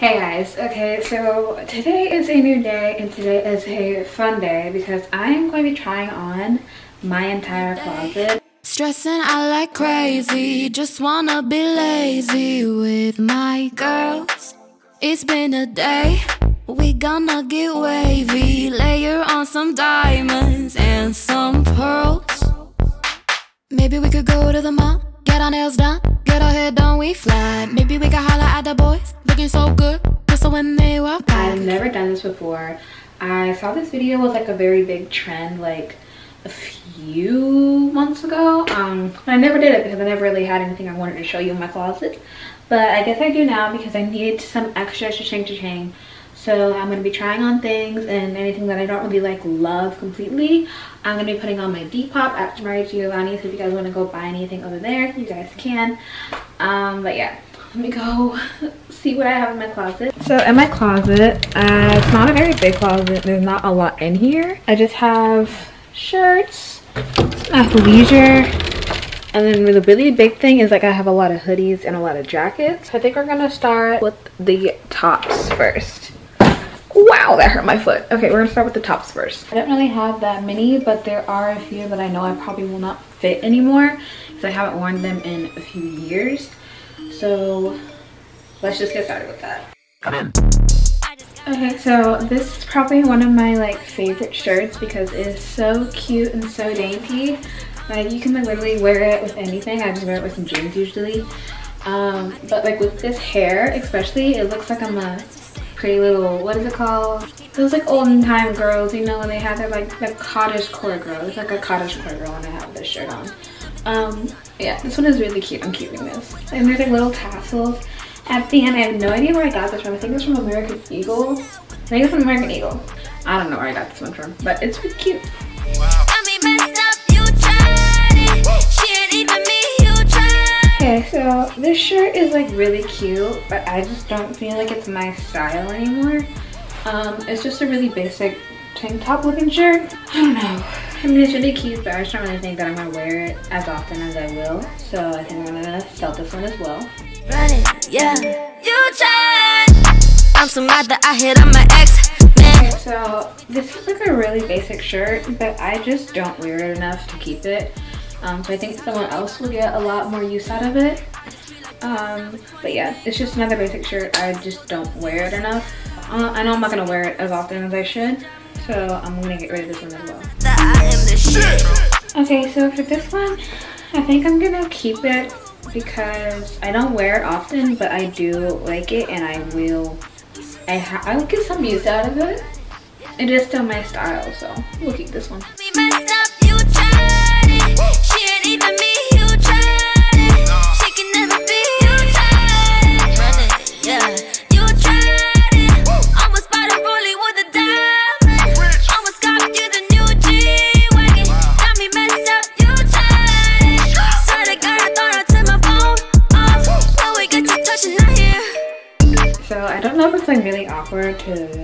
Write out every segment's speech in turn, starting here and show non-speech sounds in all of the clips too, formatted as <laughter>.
Hey guys, okay, so today is a new day and today is a fun day because I am going to be trying on my entire closet. Stressing out like crazy, just wanna be lazy with my girls. It's been a day, we gonna get wavy, layer on some diamonds and some pearls. Maybe we could go to the mall, get our nails done, get our hair done, we fly. Maybe we could holler at the boys, looking so good, just when they walk by. I've never done this before. I saw this video was like a very big trend like a few months ago. Um, I never did it because I never really had anything I wanted to show you in my closet. But I guess I do now because I needed some extra cha-ching cha-ching. So I'm going to be trying on things and anything that I don't really like love completely. I'm going to be putting on my Depop at Mari Jiovanni. So if you guys want to go buy anything over there, you guys can. Um, but yeah, let me go see what I have in my closet. So in my closet, uh, it's not a very big closet. There's not a lot in here. I just have shirts, athleisure, and then the really big thing is like I have a lot of hoodies and a lot of jackets. I think we're gonna start with the tops first. Wow, that hurt my foot. Okay, we're gonna start with the tops first. I don't really have that many, but there are a few that I know I probably will not fit anymore because I haven't worn them in a few years. So let's just get started with that. Come in. Okay, so this is probably one of my like favorite shirts because it is so cute and so dainty. Like you can like, literally wear it with anything. I just wear it with some jeans usually. Um, but like with this hair especially, it looks like I'm a pretty little, what is it called? Those like olden time girls, you know, when they have their like the cottage core girl. It's like a cottage core girl when I have this shirt on. Um, yeah, this one is really cute. I'm keeping this. And there's like little tassels at the end. I have no idea where I got this from. I think it's from American Eagle. I think it's from American Eagle. I don't know where I got this one from, but it's really cute. Okay, so this shirt is like really cute, but I just don't feel like it's my style anymore. Um, it's just a really basic tank top looking shirt. I don't know. I mean, it's really cute, but I just don't really think that I'm gonna wear it as often as I will. So I think I'm gonna sell this one as well. Running, yeah. You tried. I'm so mad that I hit on my ex. Okay, so this is like a really basic shirt, but I just don't wear it enough to keep it. Um, so I think someone else will get a lot more use out of it. Um, but yeah, it's just another basic shirt. I just don't wear it enough. Uh, I know I'm not gonna wear it as often as I should, so I'm gonna get rid of this one as well. Okay, so for this one, I think I'm gonna keep it because I don't wear it often, but I do like it and I will, I, I will get some use out of it. It is still my style, so we'll keep this one.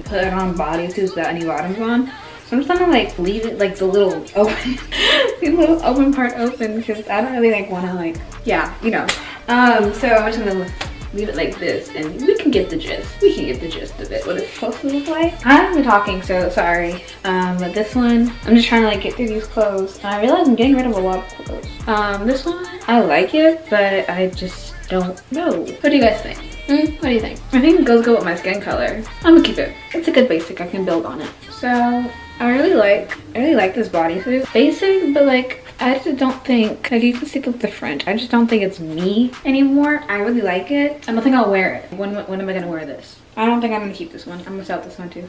Put it on bodysuits without any bottoms on. So I'm just gonna like leave it like the little <laughs> open, the little open part open because I don't really like wanna like, yeah, you know. Um, so I'm just gonna leave it like this and we can get the gist. We can get the gist of it, what it's supposed to look like. I haven't been talking, so sorry. Um, but this one, I'm just trying to like get through these clothes. And I realize I'm getting rid of a lot of clothes. Um, this one, I like it, but I just don't know. What do you guys think? Mm, what do you think? I think it goes good with my skin color. I'm gonna keep it. It's a good basic. I can build on it. So I really like, I really like this bodysuit. Basic, but like I just don't think, like you can see with the front, I just don't think it's me anymore. I really like it. I don't think I'll wear it. When, when am I gonna wear this? I don't think I'm gonna keep this one. I'm gonna sell this one too.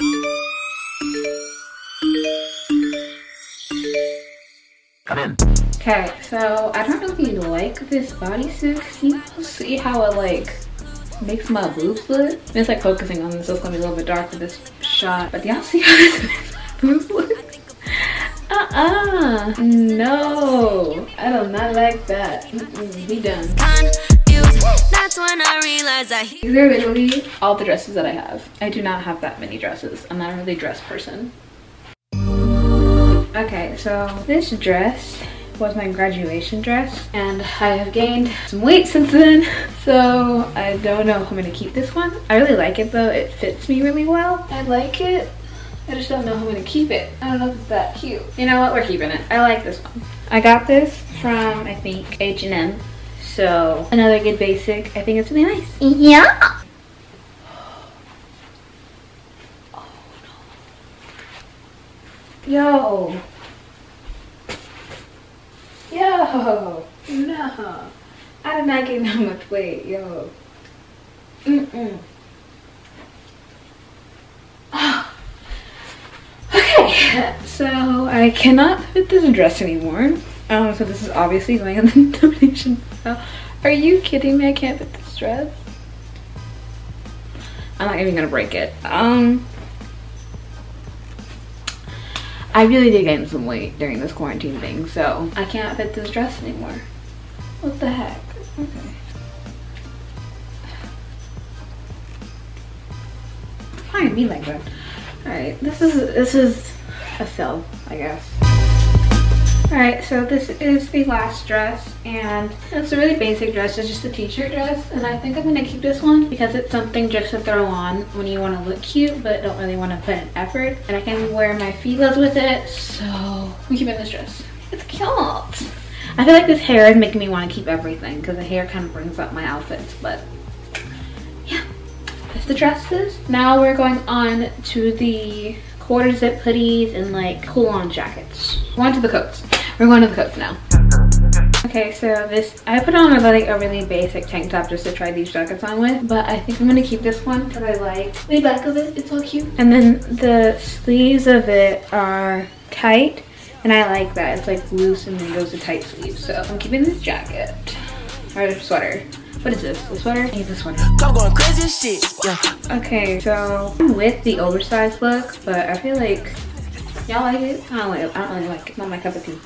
Come in. Okay, so I don't really like this bodysuit. Can you see how it like makes my boobs look. It's like focusing on this, so it's gonna be a little bit dark for this shot. But y'all see how <laughs> this makes my boobs look? Uh-uh. No. I do not like that. Mm -mm, be done. That's when I realized I These are literally all the dresses that I have. I do not have that many dresses. I'm not really a dress person. Okay, so this dress was my graduation dress and I have gained some weight since then. <laughs> So I don't know if I'm gonna keep this one. I really like it though. It fits me really well. I like it. I just don't know how I'm gonna keep it. I don't know if it's that cute. You know what, we're keeping it. I like this one. I got this from, I think, H&M. So, another good basic. I think it's really nice. Yeah. Yo. Yo. No. I did not gain that much weight. Yo. Mm-mm. <sighs> Okay, so I cannot fit this dress anymore. Um, so this is obviously going in the <laughs> donation pile. Are you kidding me? I can't fit this dress. I'm not even gonna break it. Um, I really did gain some weight during this quarantine thing, so I can't fit this dress anymore. What the heck? Okay. Fine, be like that. Alright, this is this is a fill, I guess. Alright, so this is the last dress and it's a really basic dress. It's just a t-shirt dress and I think I'm going to keep this one because it's something just to throw on when you want to look cute but don't really want to put an effort. And I can wear my filas with it, so I'm keeping this dress. It's cute. I feel like this hair is making me want to keep everything because the hair kind of brings up my outfits, but yeah, that's the dresses. Now we're going on to the quarter zip hoodies and like cool on jackets. On to the coats. We're going to the coats now. Okay, so this, I put on a, like a really basic tank top just to try these jackets on with, but I think I'm gonna keep this one because I like the back of it, it's all cute. And then the sleeves of it are tight, and I like that. It's like loose and then goes to tight sleeves. So I'm keeping this jacket, or sweater. What is this? The sweater? I hate this sweater. I'm going crazy shit, yeah. Okay, so I'm with the oversized look, but I feel like y'all like it. I don't, like, I don't really like it. Not my cup of tea.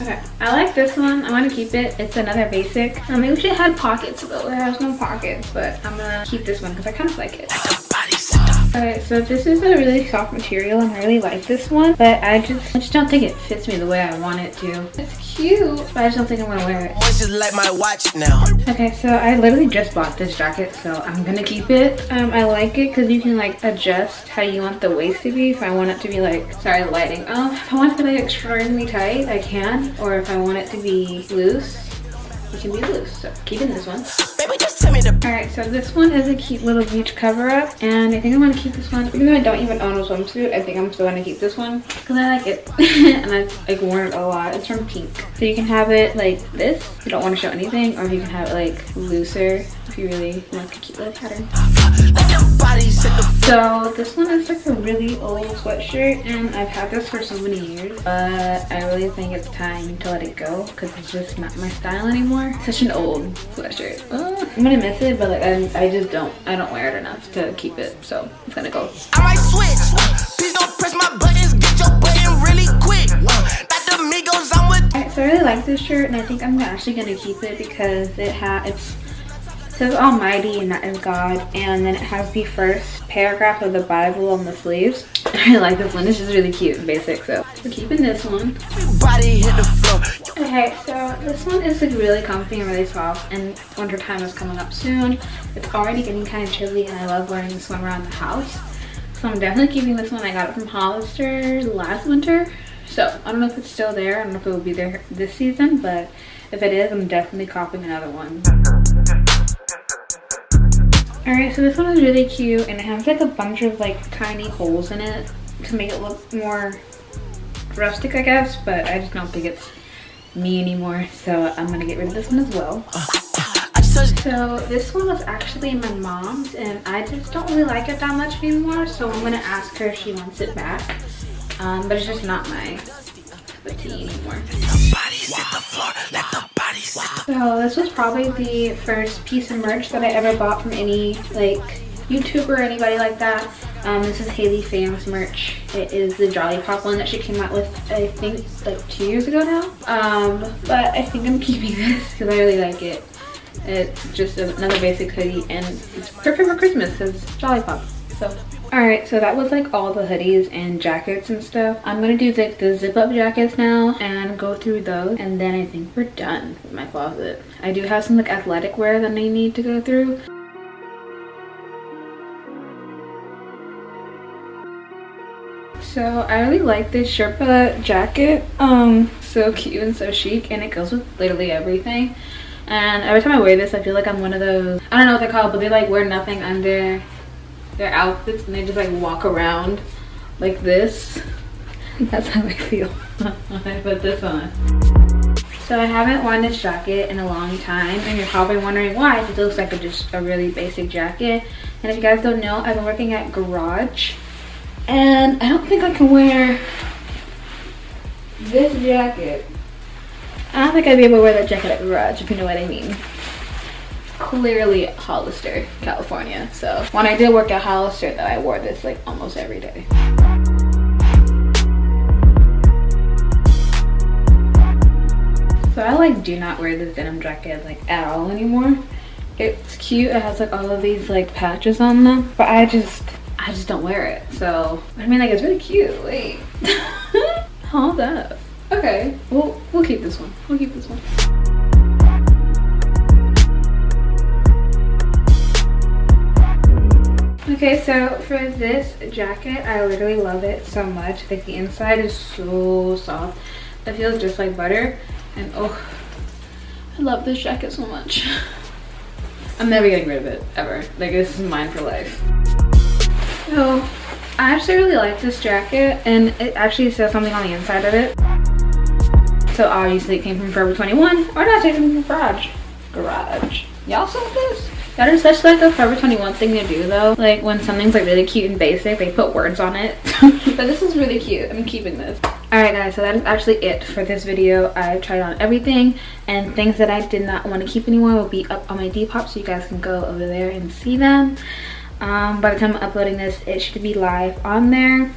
Okay, I like this one. I want to keep it. It's another basic. Um, I wish it had pockets but It has no pockets, but I'm gonna keep this one because I kind of like it. Alright, so this is a really soft material and I really like this one, but I just, I just don't think it fits me the way I want it to. It's cute, but I just don't think I'm gonna wear it. Just like my watch now. Okay, so I literally just bought this jacket, so I'm gonna keep it. Um, I like it because you can like adjust how you want the waist to be. If I want it to be like, sorry, the lighting. Um, if I want it to be like extremely tight, I can. Or if I want it to be loose, it can be loose. So keeping this one. Baby, just tell me the Alright, so this one is a cute little beach cover up and I think I'm gonna keep this one. Even though I don't even own a swimsuit, I think I'm still gonna keep this one because I like it. <laughs> and I've like worn it a lot. It's from Pink. So you can have it like this if you don't want to show anything or you can have it like looser if you really like a cute little pattern. So this one is like a really old sweatshirt and I've had this for so many years but I really think it's time to let it go because it's just not my style anymore. Such an old sweatshirt. Uh, I'm gonna miss it but like I, I just don't I don't wear it enough to keep it so it's gonna go. I might switch. Please don't press my buttons. Get your button really quick. Alright, so I really like this shirt and I think I'm actually gonna keep it because it has it's says Almighty and that is God and then it has the first paragraph of the Bible on the sleeves. <laughs> I like this one. It's just really cute and basic so we're keeping this one. Okay so this one is like really comfy and really soft and winter time is coming up soon. It's already getting kind of chilly and I love wearing this one around the house. So I'm definitely keeping this one. I got it from Hollister last winter. So I don't know if it's still there. I don't know if it will be there this season, but if it is, I'm definitely copying another one. Alright, so this one is really cute and it has like a bunch of like tiny holes in it to make it look more rustic, I guess, but I just don't think it's me anymore, so I'm gonna get rid of this one as well. So this one was actually my mom's and I just don't really like it that much anymore, so I'm gonna ask her if she wants it back. Um, but it's just not my tea anymore. So this was probably the first piece of merch that I ever bought from any like YouTuber or anybody like that. Um, this is Haley Pham's merch. It is the Jolly Pop one that she came out with, I think, like two years ago now. Um, but I think I'm <laughs> keeping this because I really like it. It's just another basic hoodie and it's perfect for Christmas because Jolly Pop. So, alright, so that was like all the hoodies and jackets and stuff. I'm gonna do the, the zip up jackets now and go through those. And then I think we're done with my closet. I do have some like athletic wear that I need to go through. So I really like this Sherpa jacket. Um, so cute and so chic and it goes with literally everything. And every time I wear this, I feel like I'm one of those, I don't know what they're called, but they like wear nothing under their outfits and they just like walk around like this. That's how I feel <laughs> I put this on. So I haven't worn this jacket in a long time and you're probably wondering why. It looks like a, just a really basic jacket. And if you guys don't know, I've been working at Garage and I don't think I can wear this jacket. I don't think I'd be able to wear that jacket at Garage, if you know what I mean. Clearly Hollister, California. So when I did work at Hollister, though, I wore this like almost every day. So I like do not wear this denim jacket like at all anymore. It's cute, it has like all of these like patches on them, but I just I just don't wear it. So, I mean, like, it's really cute. Wait. <laughs> Hold up. Okay, we'll, we'll keep this one. We'll keep this one. Okay, so for this jacket, I literally love it so much. Like, the inside is so soft. It feels just like butter. And, oh, I love this jacket so much. I'm never getting rid of it, ever. Like, this is mine for life. So I actually really like this jacket and it actually says something on the inside of it. So obviously it came from Forever 21 or not taken from the Garage. Garage. Y'all saw this? That is such like a Forever 21 thing to do though. Like when something's like really cute and basic, they put words on it. <laughs> but this is really cute. I'm keeping this. Alright guys, so that is actually it for this video. I tried on everything and things that I did not want to keep anymore will be up on my Depop so you guys can go over there and see them um, by the time I'm uploading this it should be live on there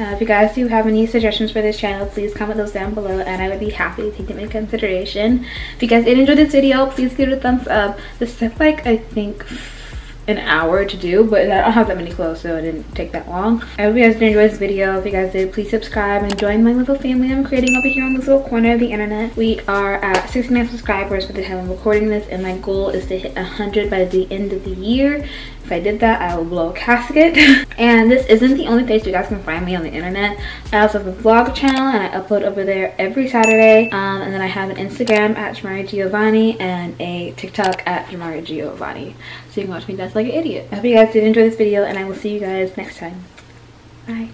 uh, if you guys do have any suggestions for this channel please comment those down below and I would be happy to take them into consideration. If you guys did enjoy this video please give it a thumbs up. This took like I think an hour to do but I don't have that many clothes so it didn't take that long. I hope you guys did enjoy this video. If you guys did please subscribe and join my little family I'm creating over here on this little corner of the internet. We are at 69 subscribers by the time I'm recording this and my goal is to hit 100 by the end of the year if I did that, I will blow a casket. <laughs> and this isn't the only place you guys can find me on the internet. I also have a vlog channel and I upload over there every Saturday. Um, and then I have an Instagram at Jemari Jiovanni and a TikTok at Jemari Jiovanni. So you can watch me dance like an idiot. I hope you guys did enjoy this video and I will see you guys next time. Bye.